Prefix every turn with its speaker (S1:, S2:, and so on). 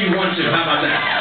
S1: you want to. How about that?